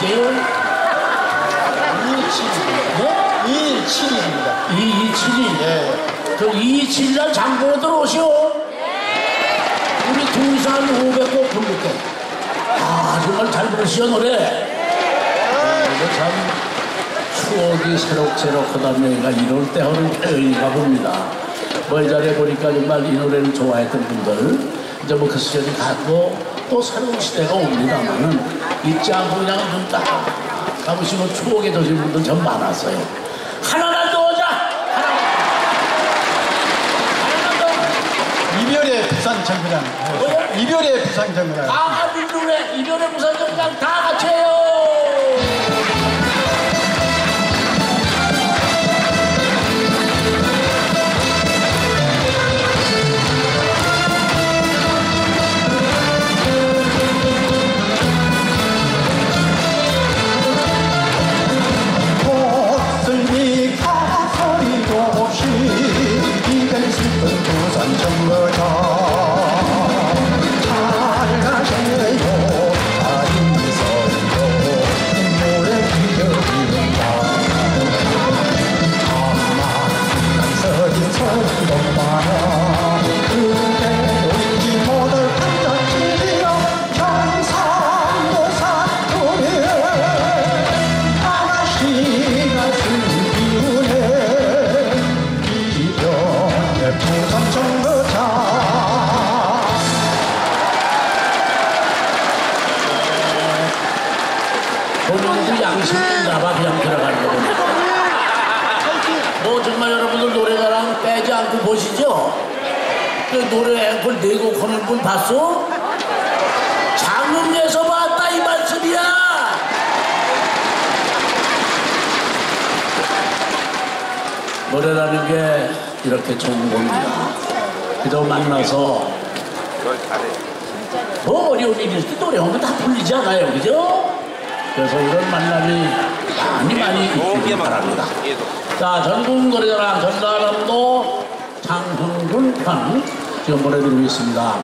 227. 네? 227입니다. 227이? 네. 그럼 227날 장보러 들어오시오. 우리 동산 500곡 부를게. 아, 정말 잘 부르시오, 노래. 아, 참 추억이 새록새록 하다보니까 이럴 때 하는 표현인가 봅니다. 뭐 이 자리에 보니까 정말 이 노래를 좋아했던 분들 이제 뭐 그 시절이 갔고 또 새로운 시대가 옵니다만은 잊지 않고 그냥 눈딱 감으시고 추억에 젖은 분들 참 많았어요. 하나만 더 오자! 하나만! 하나만 더! 이별의 부산 정거장. 뭐야? 이별의 부산 정거장. 아, 민중의 이별의 무산정장 다 같이 해요! 이별 슬픈 부산 양심 있나봐 그냥 들어가는 거 보니까. 뭐 정말 여러분들 노래자랑 빼지 않고 보시죠? 그 노래 앵콜 네곡 하는 분 봤어? 장흥에서 봤다 이 말씀이야! 노래라는 게 이렇게 좋은 겁니다. 그저 만나서 뭐 어려운 일일 때 노래하면 다 풀리지 않아요, 그죠? 그래서 이런 만남이 많이 많이 있기를 바랍니다. 자, 전국 노래자랑 전라남도 장흥군 편 지금 보내드리고 있습니다.